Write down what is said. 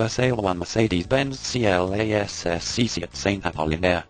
For sale one Mercedes-Benz CLAS SCC at St. Apollinaire.